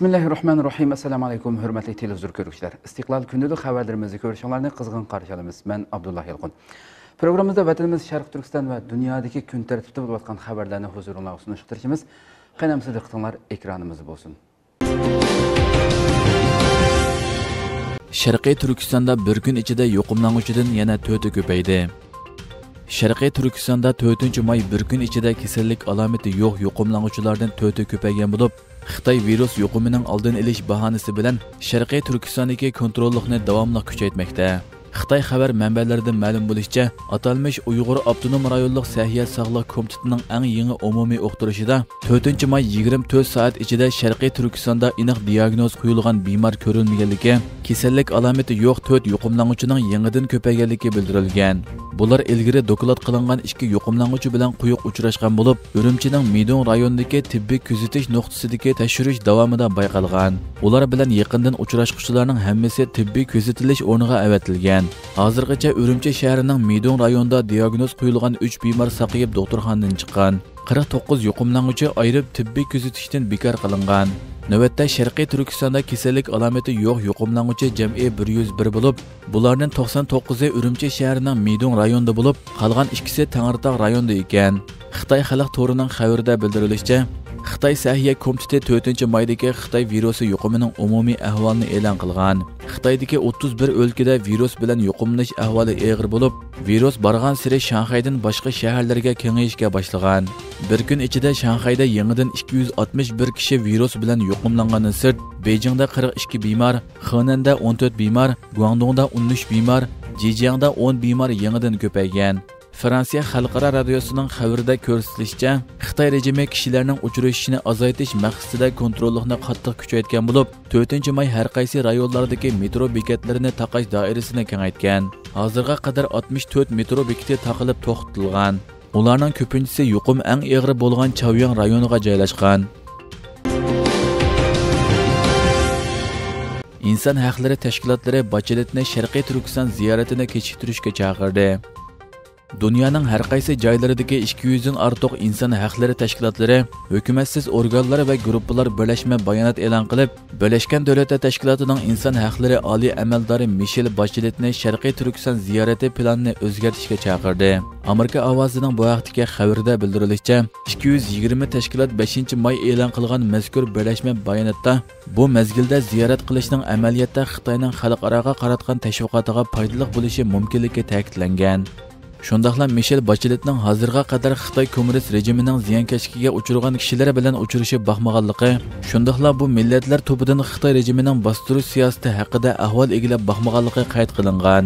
bismillahi rohmanir rohim assalomu alaykum hurmatli televizor ko'ruvchilar. Istiqlol kundalik xabarlarimizni ko'rishinglarni qizg'in qarshi olamiz man abdulloh yilqun programmamizda vatanimiz sharq turkiston va dunyodagi kun tartibida bo'layotgan xabarlarni huzuringlarga sunishtirishimiz qaynamsiz diqqatinglar ekranimiz bo'lsin. Sharqiy turkistonda bir kun ichida yuqumlanuvchidan yana to'rti ko'paydi. Sharqiy turkistonda 4 may bir kun ichida kasallik alomati yo'q yuqumlanuvchilardan to'rti ko'paygan bo'lib xitoy virus yuqumining oldini olish bahonasi bilan sharqiy turkistondagi kontrollikni davomli kuchaytmoqda. Xitoy xabar manbalaridan ma'lum bo'lishicha atalmish uyg'ur avtonom rayonlik sahiya sog'liq komitetining eng yangi umumiy o'qtirishida 4 may 24 soat ichida sharqiy turkistonda aniq diagnoz qo'yilgan bemor ko'rilmaganligi kasallik alomati yo'q 4 yuqumlanuvchining yangidan ko'payganligi bildirilgan. Bular ilgari doklad qilingan ikki yuqumlanuvchi bilan quyuq uchrashgan bo'lib urumchining midon rayonidagi tibbiy kuzatish nuqtasidagi tekshirish davomida bayqalgan. Ular bilan yaqindan uchrashquchilarning hammasi tibbiy kuzatilish o'rniga avatilgan. Hozirgacha urumchi shahrining midon rayonida diagnoz qo'yilgan 3 bemor saqayib doktorxonadan chiqqan 49 yuqumlanuvchi ayirib tibbiy kuzatishdan bekor qilingan Növətdə sharqiy turkistonda kasallik alomati yo'q yuqumlanuvchi jami 101 bo'lib, bularning 99i Urumchi shahrining Midon rayonida bo'lib, qolgan ikkisi Tangirtog rayonida ekan. Xitoy xalq to'rining xabarida bildirilishicha, Xitoy Sahiya komiteti 4 maydagi Xitoy virusi yuqumining umumiy ahvolini e'lon qilgan. Xitoydagi 31 o'lkada virus bilan yuqumlanish ahvoli og'ir bo'lib, virus borgan siri Shanxaydan boshqa shaharlarga kengayishga boshlagan. Bir kun ichida Shanxayda yangidan 261 kishi virus bilan yuqumlangandan sirt, Beijingda 42 bemor, Xinanda 14 bemor, Guangdongda 13 bemor, Jijiangda 10 bemor yangidan ko'paygan. Fransiya xalqaro radiosining xabarida ko'rsatilishicha, Xitoy rejimi kishilarning uchrashishini azaytish maqsadida kontrollikni qattiq kuchaytgan bo'lib, 4 may har qaysi rayonlardagi metro bekatlarini taqash doirasini kengaytgan. Hozirga qadar 64 metro bekati taqilib to'xtatilgan. Ularning ko'pinchisi yuqum eng og'ir bo'lgan Chavyang rayoniga joylashgan. inson haqlari tashkilotlari bacheletni sharqiy turkiston ziyoratini kechiktirishga chaqirdi Dünyanın her qaysi joylaridagi 200 dan ortiq inson haqlari tashkilotlari, hukumatsiz organlar va guruhlar birlashma bayonot e'lon qilib, Birlashgan Davlatlar Tashkilotining inson haqlari oliy amaldori Mishel Bacheletni Sharqiy Turkiston ziyorati planini o'zgartirishga chaqirdi. Amerika ovozining bu vaqtdagi xabarida bildirilishicha, 220 tashkilot 5-may e'lon qilgan mazkur birlashma bayonotda bu mezgilda ziyorat qilishning amaliyotda Xitoyning xalqaroga qaratgan tashviqotiga foydali bo'lishi mumkinligi ta'kidlangan. Shundaqla Mishel Bacheletning hozirga qadar Xitoy kommunist rejimining ziyonkashligiga uchragan kishilar bilan uchrashib baxmaganligi, shundaqla bu millatlar to'pidan Xitoy rejimining bostirish siyosati haqida ahvol egilab baxmaganligi qayd qilingan.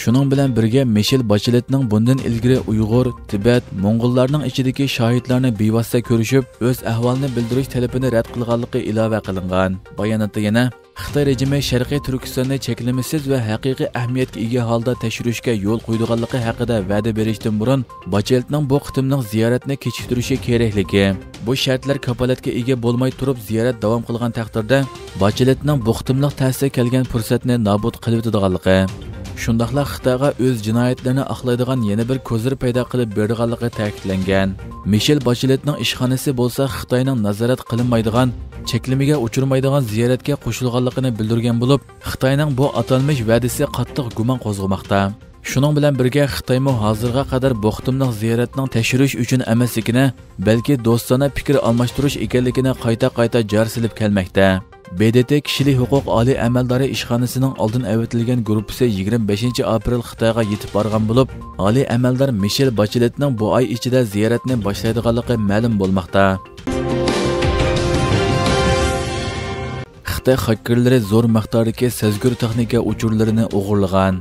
Shuning bilan birga Mishel Bacheletning bundan ilgari Uyg'ur, Tibet, Mo'ng'ullarning ichidagi shohidlarni bevosita ko'rishib, o'z ahvolini bildirish talabini rad qilganligi ilova qilingan. Bayonotda yana Xitoy rejimi Sharqiy Turkistonni cheklimisiz va haqiqiy ahamiyatga ega holda tekshirishga yo'l qo'ydiganligi haqida va'da berishdan burun Bacheletning bu qitimliq ziyoratni kechiktirishi kerakligi, bu shartlar kapolatga ega bo'lmay turib ziyorat davom qilgan taqdirda Bacheletning bu qitimliq ta'sir kelgan fursatni nobud qilib o'tadiganligi shundoqla xitoyga o'z jinoyatlarini axlaydigan yana bir ko'zir paydo qilib berganligi ta'kidlangan mishel bacheletning ishxonasi bo'lsa xitoyning nazorat qilinmaydigan cheklimiga uchirmaydigan ziyoratga qo'shilganligini bildirgan bo'lib xitoyning bu atalmish va'dasi qattiq gumon qo'zg'amoqda Shuning bilan birga Xitoymo hozirga qadar bu xitimliq ziyoratning tekshirish uchun emasligini, balki do'stona fikr almashtirish ekanligini qayta-qayta jar silib kelmoqda. BDT kishilik huquq oliy amaldori ishxonasining oldin avatilgan gruppasi 25 aprel Xitoyga yetib borgan bo'lib, oliy amaldor Mishel Bacheletning bu oy ichida ziyoratni boshlaydiganligi ma'lum bo'lmoqda. Xitoy xakerlari zo'r miqdordagi sezgur texnika uchurlarini o'g'irlagan.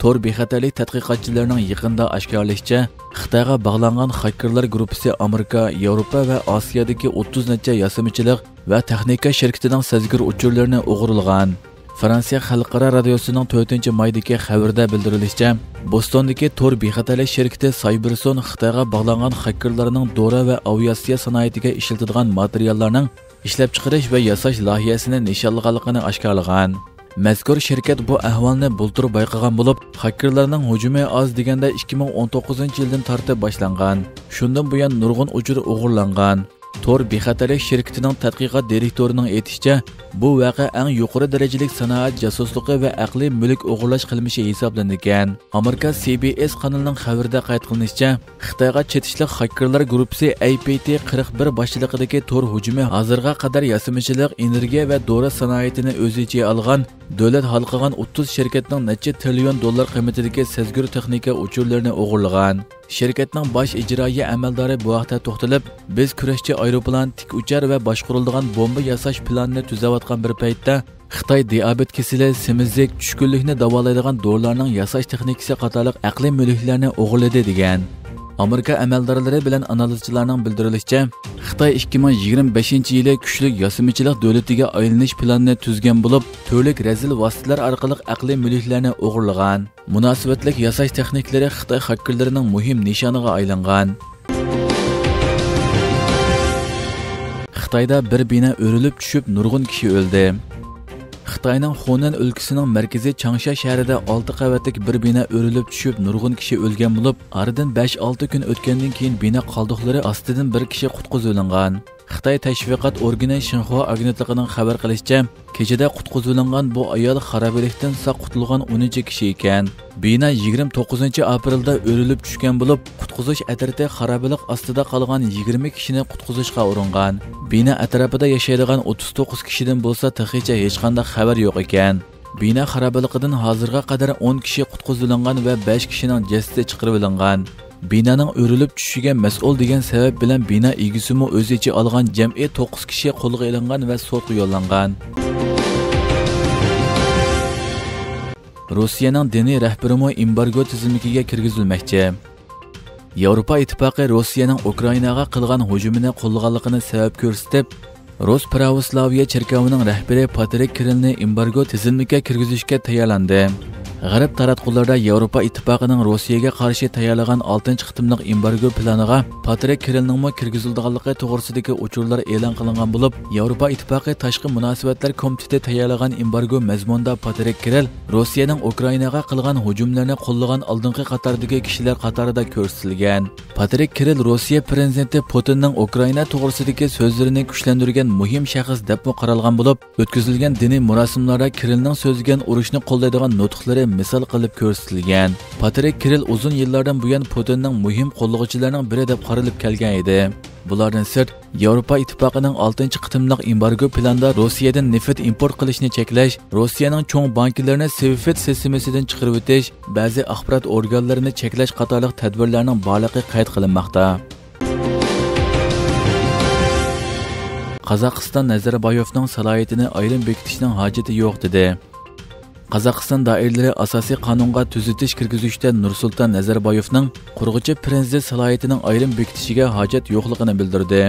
Tor bexatarlik tadqiqotchilarining yaqinda oshkorlashicha, Xitoyga bog'langan xakerlar guruhi Amerika, Yevropa va Osiyodagi 30 necha yasamichilik va texnika shirkatining sezgir uchurlarini o'g'irlagan. Fransiya xalqaro radiosining 4 maydagi xabarda bildirilishicha, Bostondagi Tor bexatarlik shirkati Cyberson Xitoyga bog'langan xakerlarning Dora va aviatsiya sanoatiga ishlatiladigan materiallarning ishlab chiqarish va yasash loyihasini nishonlaganligini oshkorlagan. Mazkur shirkat bu ahvolni bultur bayqagan bo'lib, xakerlarning hujumi oz deganda 2019-yildan tortib boshlangan. Shundan buyon nurg'un uchur o'g'irlangan. Tor bexatarlik şirketining tadqiqot direktorining aytishicha bu vaqa eng yuqori darajalik sanoat jasusluqi va aqliy mulk o'g'irlash qilmishi hisoblangan. Amerika cbs kanalining xabarida qayd qilinishicha xitoyga chetishlik xakerlar guruhi apt 41 boshchiligidagi tor hujumi hozirga qadar yasimichilik energiya va dori sanoatini o'z ichiga olgan davlat halqigan 30 shirkatning necha trillion dollar qiymatidagi sezgir texnika uchurlarini o'g'irlagan. Shirkatning bosh ijroiya amaldori bu vaqtda to'xtalib biz kurashchi aeroplan tik uchar va boshqariladigan bomba yasash planini tuzayotgan bir paytda xitoy diabet kasali semizlik tushkunlikni davolaydigan dorilarning yasash texnikasi qatorliq aqliy mulklarni o'g'irladi degan. Amerika amaldorlari bilan analizchilarning bildirilishicha xitoy 2025 yili kuchli yosimichilik davlatiga aylanish planini tuzgan bo'lib turlik razil vositalar orqali aqliy mulklarni o'g'irlagan. Munosabatlik yasash texnikalari xitoy hakkerlarining muhim nishoniga aylangan. Xitoyda bir bino o'rilib tushib nurg'un kishi o'ldi. Xitoyning xonan o'lkasining markazi changsha shahrida 6 qavatlik bir bino o'rilib tushib nurg'un kishi o'lgan bo'lib oradan 5-6 kun o'tgandan keyin bino qoldiqlari ostidan bir kishi qutqizib olingan xitoy tashviqot organi shinxua agentligining xabar qilishicha kechada qutqizilingan bu ayol xarabalikdan sog' qutulgan 10 kishi ekan. Bino 29 aprelda o'rilib tushgan bo'lib qutqizish atrati xarabalik ostida qolgan 20 kishini qutqizishga uringan. Bino atrofida yashaydigan 39 kishidan bo'lsa taxicha hech qanday xabar yo'q ekan. Bino xarobaligidan hozirga qadar 10 kishi qutqizilingan va 5 kishining jasadi chiqarib olingan. Binoning o'rilib tushishiga mas'ul degan sabab bilan bino egisimi o'z ichiga olgan jam'i 9 kishi qo'lga ilingan va sudga yo'llangan. Rossiyaning diniy rahbarimi embargo tizimiga kirgizilmoqchi. Yevropa ittifoqi rossiyaning ukrainaga qilgan hujumini qo'llaganligini sabab ko'rsatib rus pravoslaviya cherkovining rahbari patrik kirilni embargo tizimiga kirgizishga tayyorlandi. G'arb taratqularda yevropa ittifoqining rossiyaga qarshi tayyorlagan 6 qitimliq embargo planiga patrik kirillningmi kirgizildiganligi to'g'risidagi uchurlar e'lon qilingan bo'lib yevropa ittifoqi tashqi munosabatlar komiteti tayyorlagan embargo mazmunida patrik kirill rossiyaning ukrainaga qilgan hujumlarni qo'llagan oldingi qatordagi kishilar qatorida ko'rsatilgan. Patrik kirill rossiya prezidenti putinning ukraina to'g'risidagi so'zlarini kuchlantirgan muhim shaxs deb qaralgan bo'lib o'tkazilgan diniy marosimlarda kirillning so'zlagan urushni qo'llaydigan nutqlari misol qilib ko'rsatilgan. Patrik kiril uzun yillardan buyon putinning muhim qo'llovchilarining biri deb qaralib kelgan edi. Bulardan sirt yevropa ittifoqining 6 qitimliq embargo planida rossiyadan neft import qilishni cheklash rossiyaning cho'ng banklarini svifet sistemasidan chiqarib o'tish ba'zi axborot organlarini cheklash qatorliq tadbirlarning borligi qayd qilinmoqda. Qozog'iston nazarboyevning salohiyatini ayrim bekitishning hojati yo'q dedi. Qozog'iston doiralari asosiy qonunga tuzitish kirgizishda nursulton nazarboyevning qurg'uchi prezident salohiyatining ayrim bekitishiga hojat yo'qligini bildirdi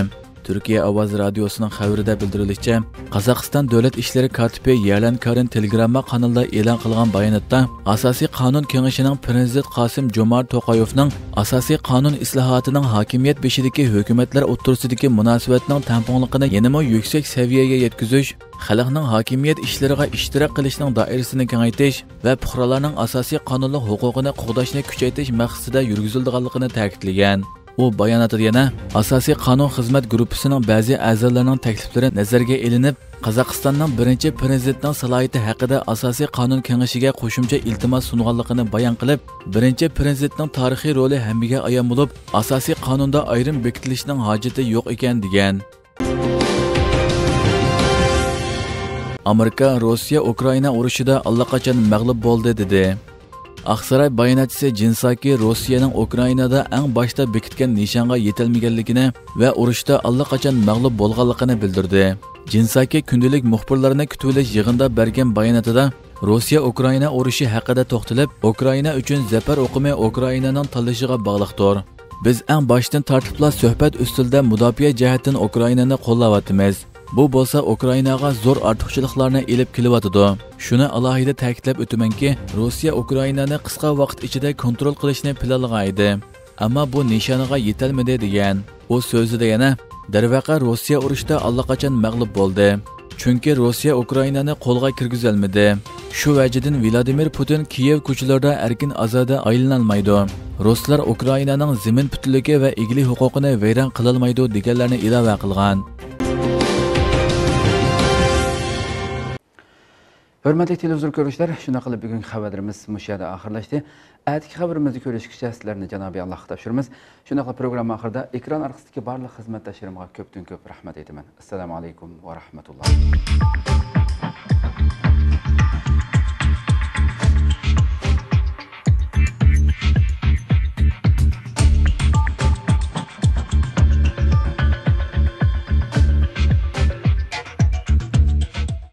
Türkiyə Avaz Radiosunun xəbərində bildirilmişcə, Qazaxıstan Dövlət İşləri katibi Yerlan Karin Telegramma kanalında elan qılğan bayanatda Əsasî Qanun Kengişinin prezident Qasım Jomart Toqayevning Əsasî qanun islohotining hokimiyat beshidagi hukumatlar o'ttirsidagi munosabatning tamponliqini yanama yuksak saviyaga yetkazish xalqning hokimiyat ishlariga ishtirok qilishning doirasini kengaytirish va fuqarolarning asosiy qonunlik huquqini qo'g'dashni kuchaytirish maqsadida yurgizilganligini ta'kidlagan. U bayonotida yana asosiy qonun xizmat gruppasining ba'zi a'zolarining takliflari nazarga ilinib qozog'istonning birinchi prezidentning salohiyati haqida asosiy qonun kengashiga qo'shimcha iltimos sunganligini bayon qilib birinchi prezidentning tarixiy roli hammaga ayon bo'lib asosiy qonunda ayrim bekitilishning hojati yo'q ekan degan. Amerika rossiya ukraina urushida allaqachon mag'lub bo'ldi dedi. Aqsaray bayonotchisi Jinsaki Rossiyaning Ukrainada eng boshda bekitgan nishonga yetolmaganligini va urushda allaqachon mag'lub bo'lganligini bildirdi. Jinsaki kundalik muxbirlarni kutilish yig'inda bergan bayonotida Rossiya Ukraina urushi haqida to'xtalib, Ukraina uchun zafar o'qimi Ukrainaning tanlashiga bog'liqdir. Biz eng boshdan tartibla suhbat ustida mudofaa jihatdan Ukrainani qo'llayapmiz. Bu bo'lsa Ukrainaga zo'r ortiqchiliklarni ilib kelyotidi. Shuni alohida ta'kidlab o'tamanki, Rossiya Ukrainani qisqa vaqt ichida kontrol qilishni planlagan edi. Ammo bu nishoniga yetolmadi degan. U so'zida yana darvaqa Rossiya urushda allaqachon mag'lub bo'ldi. Chunki Rossiya Ukrainani qo'lga kirgizolmadi. shu vajidan vladimir putin kiyev ko'chalarida erkin ozoda aylanolmaydi ruslar ukrainaning zimin butunligi va egli huquqini vayron qilolmaydi deganlarni ilova qilgan hurmatli televizor ko'ruvchilar shuna qilib bugungi xabarlarimiz mushu yerda oxirlashdi atigi xabarimizni ko'rishgacha sizlarni janobiy allohga topshiramiz shunaqa programma oxirida ekran orqasidagi barliq xizmatdoshlarimga ko'pdan ko'p rahmat aytaman assalomu alaykum va rahmatulloh